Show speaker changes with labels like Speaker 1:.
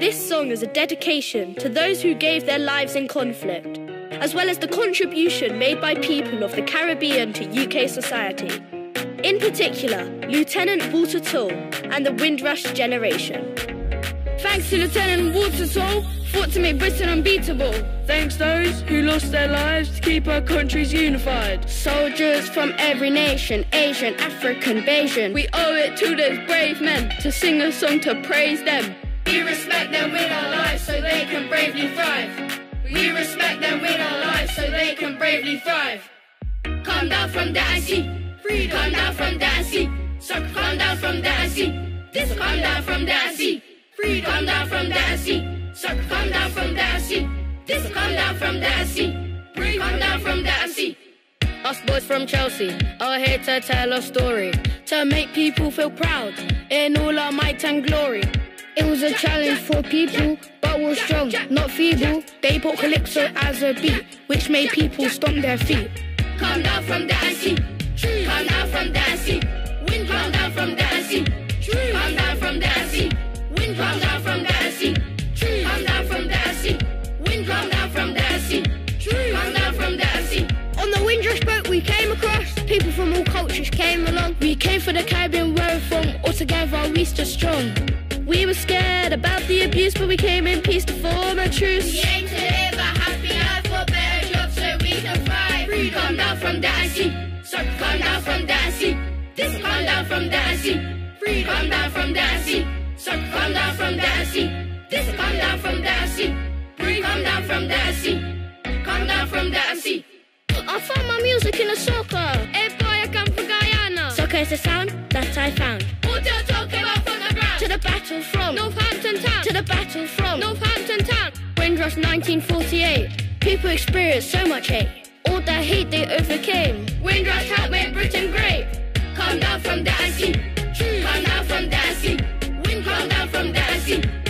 Speaker 1: This song is a dedication to those who gave their lives in conflict, as well as the contribution made by people of the Caribbean to UK society. In particular, Lieutenant Walter Tull and the Windrush generation.
Speaker 2: Thanks to Lieutenant Walter Tull, fought to make Britain unbeatable.
Speaker 3: Thanks those who lost their lives to keep our countries unified.
Speaker 2: Soldiers from every nation, Asian, African, Bayesian.
Speaker 3: We owe it to those brave men to sing a song to praise them.
Speaker 4: We respect them with our lives so they can bravely thrive. We respect them with our lives so they can bravely thrive. Come down from and see. Freedom. Come down from and see. So come down from and see. This come down from and see. Freedom. Come down from and see. So come down from and see. This come down from that and see. Come down from see.
Speaker 2: Us boys from Chelsea are here to tell a story, to make people feel proud in all our might and glory. It was a challenge for people, but we're strong, not feeble. They brought Calypso as a beat, which made people stomp their feet.
Speaker 4: Come down from that and. Come down from and. Wind down from down from. Wind down from down from. Wind down from down from.
Speaker 2: On the Windrush boat we came across, people from all cultures came along. We came for the Caribbean where from, all together we stood strong. We were scared about the abuse, but we came in peace to form a truce.
Speaker 4: We aim to live a happy life for better jobs so we can thrive. Freedom. Come down from that and see. So come down from that and see. This come down from that and see. Freedom. Come down from that and see. So come down from that and see. This come down from that and see. Come down from that and see. Come down from that and see.
Speaker 2: I found my music in a soca.
Speaker 4: Hey boy, I come from Guyana.
Speaker 2: Soca is the sound that I found. Battle from
Speaker 4: Northampton Town.
Speaker 2: To the battle from
Speaker 4: Northampton Town.
Speaker 2: Windrush 1948. People experienced so much hate. All that hate they overcame.
Speaker 4: Windrush helped make Britain great. Come down from that and. Come down from and. Wind come down from down